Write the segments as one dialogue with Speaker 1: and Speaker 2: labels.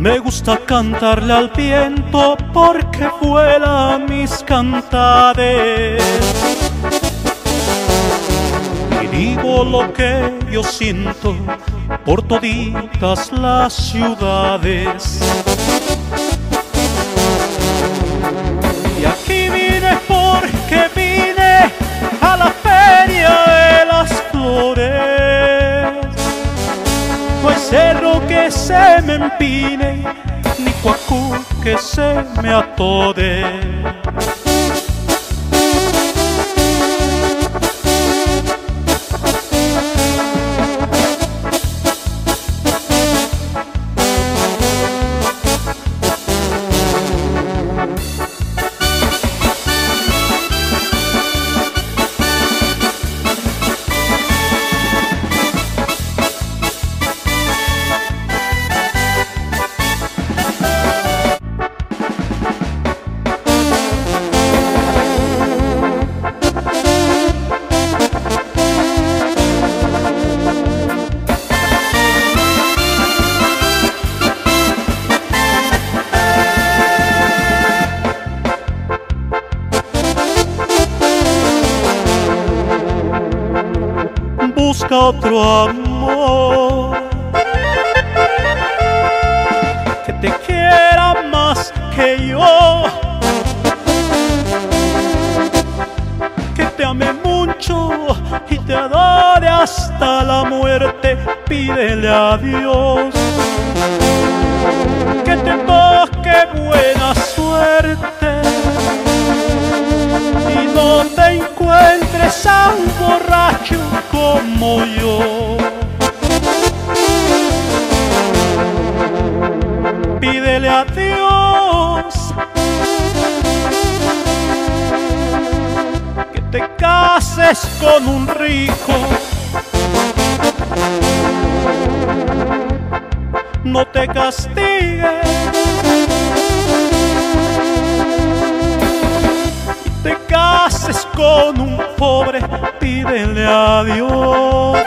Speaker 1: Me gusta cantarle al viento porque vuela mis cantares. Y digo lo que yo siento por toditas las ciudades. Se me empine, ni cuacú que se me atode. Otro amor. Que te quiera más que yo, que te ame mucho y te adore hasta la muerte. Pídele a Dios a Dios que te cases con un rico. No te castigue. te cases con un pobre, pídele a Dios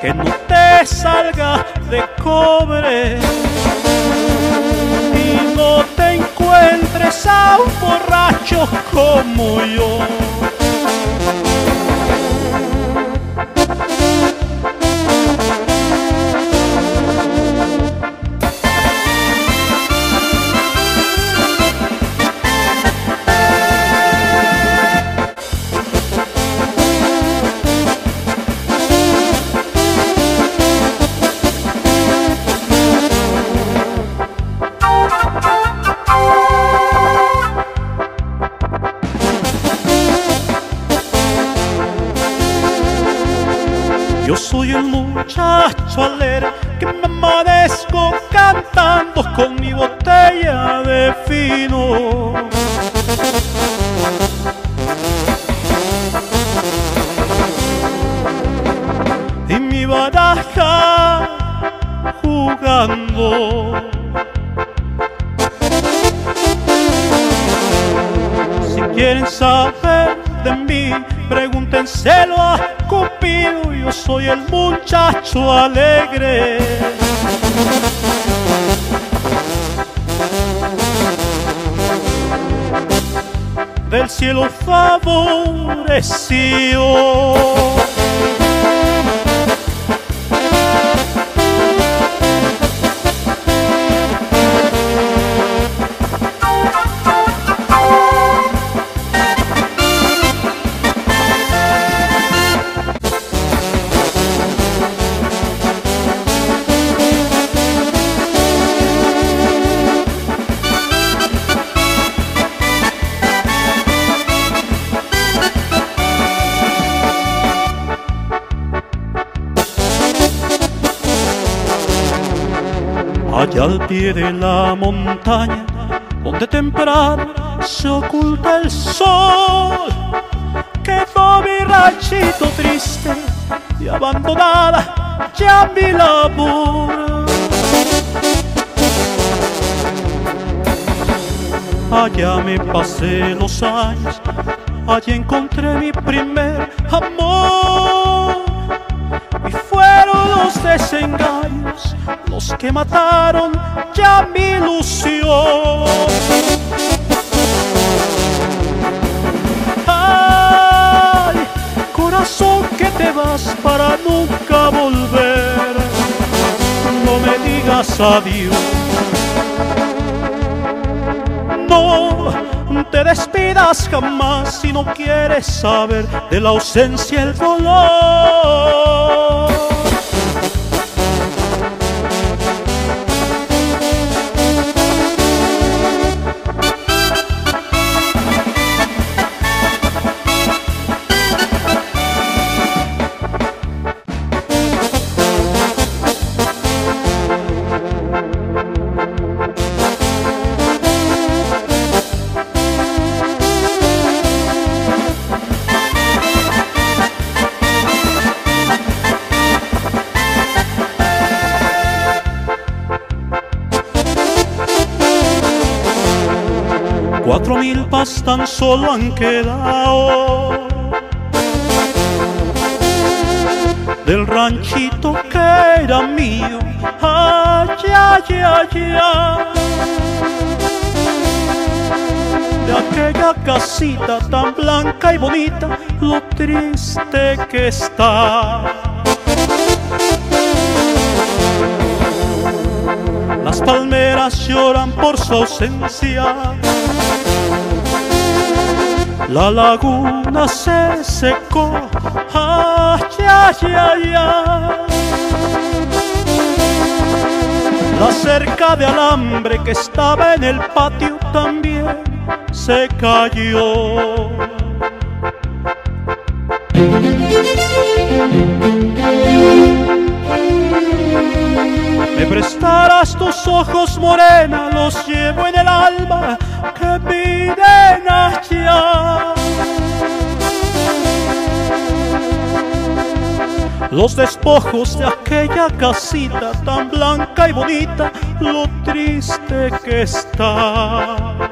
Speaker 1: que no te salga de cobre y no te encuentres a un borracho como yo. Botella de fino. Y mi baraja jugando. Si quieren saber de mí, pregúntenselo a Cupido. Yo soy el muchacho alegre. Del cielo favorecido. Al pie de la montaña, donde temprano se oculta el sol. Quedó mi ranchito triste y abandonada ya mi labor. Allá me pasé los años, allí encontré mi primer amor. Los desengaños, los que mataron ya mi ilusión. Ay, corazón que te vas para nunca volver, no me digas adiós. No te despidas jamás si no quieres saber de la ausencia el dolor. Pas tan solo han quedado del ranchito que era mío. Ay, ay, ay, ay. De aquella casita tan blanca y bonita, lo triste que está. Las palmeras lloran por su ausencia. La laguna se secó. Ay, ay, ay. La cerca de alambre que estaba en el patio también se cayó. Me prestarás tus ojos morena, los llevo en el alma que piden allá. Los despojos de aquella casita tan blanca y bonita, lo triste que está.